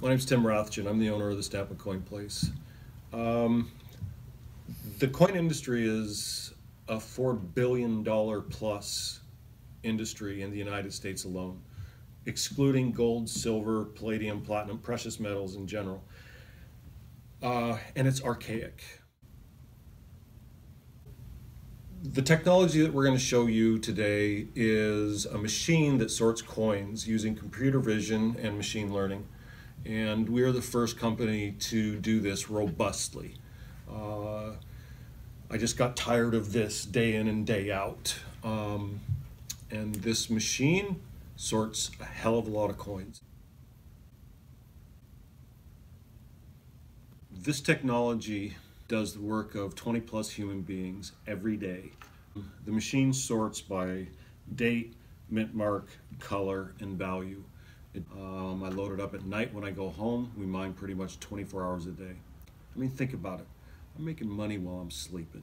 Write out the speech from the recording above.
My name's Tim Rathjen. I'm the owner of the Stamp and Coin Place. Um, the coin industry is a four billion dollar plus industry in the United States alone, excluding gold, silver, palladium, platinum, precious metals in general. Uh, and it's archaic. The technology that we're going to show you today is a machine that sorts coins using computer vision and machine learning and we're the first company to do this robustly. Uh, I just got tired of this day in and day out. Um, and this machine sorts a hell of a lot of coins. This technology does the work of 20 plus human beings every day. The machine sorts by date, mint mark, color, and value. Um, I load it up at night when I go home. We mine pretty much 24 hours a day. I mean, think about it. I'm making money while I'm sleeping.